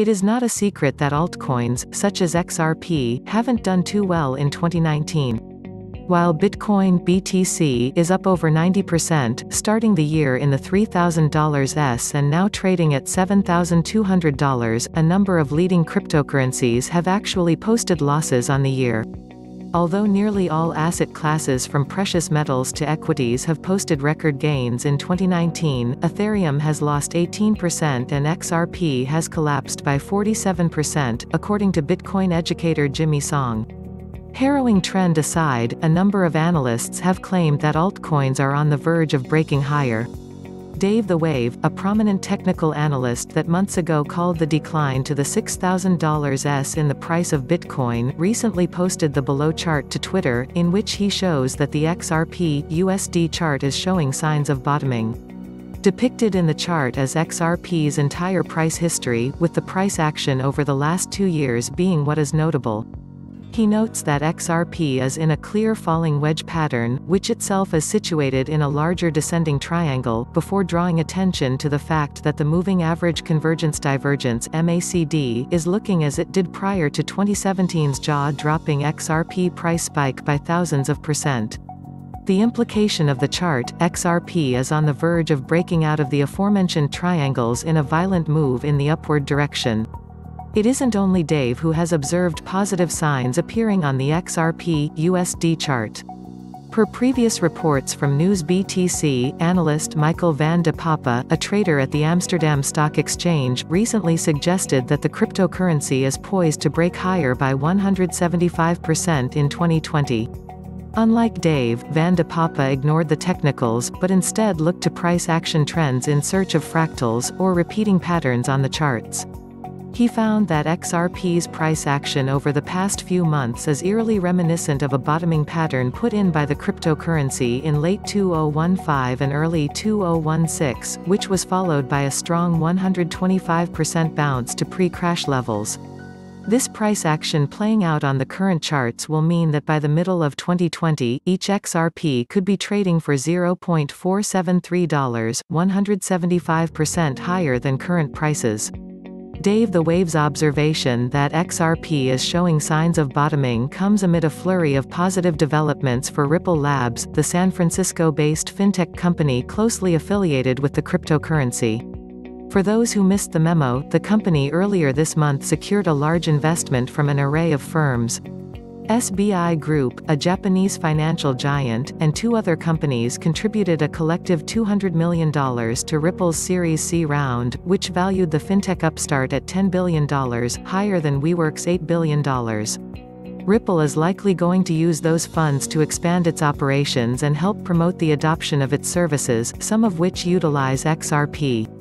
It is not a secret that altcoins, such as XRP, haven't done too well in 2019. While Bitcoin BTC is up over 90%, starting the year in the $3,000s and now trading at $7,200, a number of leading cryptocurrencies have actually posted losses on the year. Although nearly all asset classes from precious metals to equities have posted record gains in 2019, Ethereum has lost 18% and XRP has collapsed by 47%, according to Bitcoin educator Jimmy Song. Harrowing trend aside, a number of analysts have claimed that altcoins are on the verge of breaking higher. Dave the Wave, a prominent technical analyst that months ago called the decline to the $6,000s in the price of Bitcoin, recently posted the below chart to Twitter, in which he shows that the XRP USD chart is showing signs of bottoming. Depicted in the chart as XRP's entire price history, with the price action over the last two years being what is notable. He notes that XRP is in a clear falling wedge pattern, which itself is situated in a larger descending triangle, before drawing attention to the fact that the Moving Average Convergence Divergence MACD is looking as it did prior to 2017's jaw-dropping XRP price spike by thousands of percent. The implication of the chart, XRP is on the verge of breaking out of the aforementioned triangles in a violent move in the upward direction. It isn't only Dave who has observed positive signs appearing on the XRP USD chart. Per previous reports from News BTC, analyst Michael van de Poppe, a trader at the Amsterdam Stock Exchange, recently suggested that the cryptocurrency is poised to break higher by 175% in 2020. Unlike Dave, van de Poppe ignored the technicals, but instead looked to price action trends in search of fractals, or repeating patterns on the charts. He found that XRP's price action over the past few months is eerily reminiscent of a bottoming pattern put in by the cryptocurrency in late 2015 and early 2016, which was followed by a strong 125% bounce to pre-crash levels. This price action playing out on the current charts will mean that by the middle of 2020, each XRP could be trading for $0.473, 175% higher than current prices. Dave the Wave's observation that XRP is showing signs of bottoming comes amid a flurry of positive developments for Ripple Labs, the San Francisco-based fintech company closely affiliated with the cryptocurrency. For those who missed the memo, the company earlier this month secured a large investment from an array of firms. SBI Group, a Japanese financial giant, and two other companies contributed a collective $200 million to Ripple's Series C round, which valued the fintech upstart at $10 billion, higher than WeWork's $8 billion. Ripple is likely going to use those funds to expand its operations and help promote the adoption of its services, some of which utilize XRP.